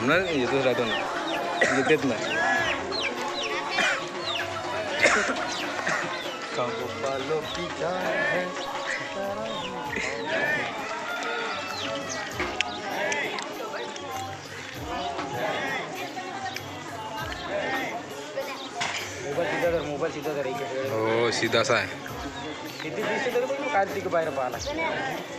हमने ये दूसरा तो नहीं ये देतना मोबाईल सीधा हो सीधा सा है। कितनी दिसते तरी तो पण काय तिकडे बाहेर पाहिला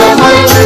Solomon.